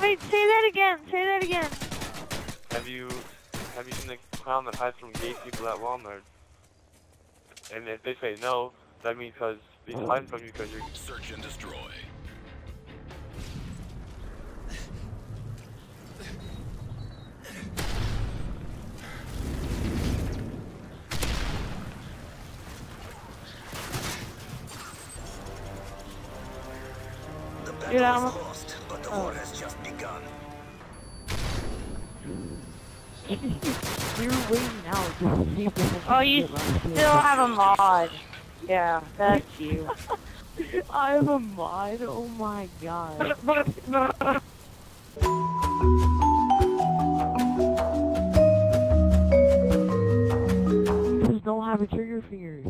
Wait, say that again. Say that again. Have you have you seen the clown that hides from gay people at Walmart? And if they say no, that means because he's hiding from you because you're Search and destroy. The battle Dude, I'm- lost, but the war has just begun. You're waiting out to see if this Oh, you still have a mod. Yeah, that's you. I have a mod. Oh my god. Just don't have a trigger finger.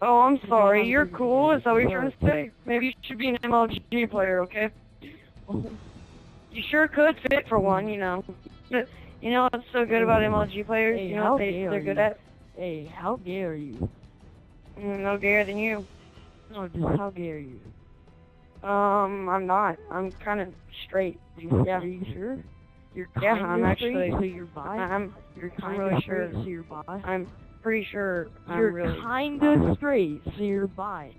Oh, I'm sorry. You're cool. Is that what you're trying to say? Maybe you should be an MLG player, okay? You sure could fit for one, you know. But you know what's so good about MLG players? Hey, you know what they, they're good you? at? Hey, how gay are you? Mm, No gayer than you. No, just how gay are you? Um, I'm not. I'm kind of straight. You, Yeah. Are you sure? You're Yeah, kinda I'm actually- So you're bi. I'm You're I'm kind really of sure. straight, so you're bi. I'm pretty sure I'm You're really. kind of straight, so you're bi.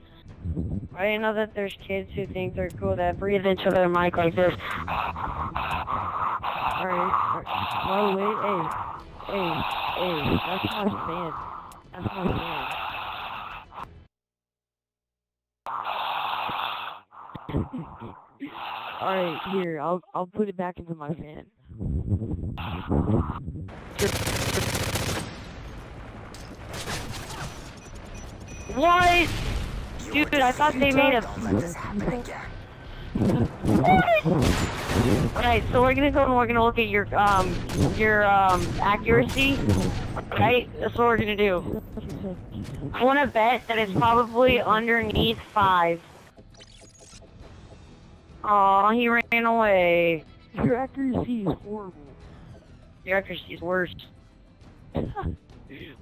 I didn't know that there's kids who think they're cool that breathe into their mic like this. Alright. Wait, wait, hey. Hey, hey, that's my fan. That's my fan. Alright, here, I'll I'll put it back into my fan. What? Dude, I thought they made a. Don't let this happen again. Alright, so we're gonna go and we're gonna look at your um your um accuracy. Right? That's what we're gonna do. I wanna bet that it's probably underneath five. Aw, he ran away. Your accuracy is horrible. Your accuracy is worse.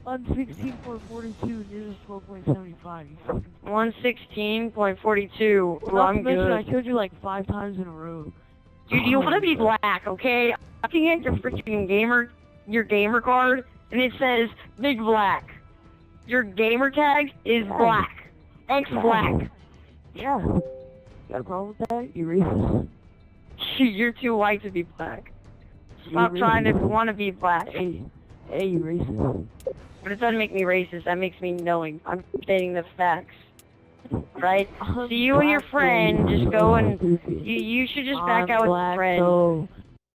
I'm 16.42 and yours is 12.75. You. One sixteen point forty two. Well, I'm mention, I good. killed you like five times in a row. Dude, you wanna be black, okay? I'm looking at your freaking gamer your gamer card and it says big black. Your gamer tag is black. X black. Yeah. Got a problem with that? You racist. You're too white to be black. Stop You trying to want to be black. Hey, hey, you racist. But it doesn't make me racist. That makes me knowing. I'm stating the facts. Right? So you and your friend just go and you, you should just back out with your friend.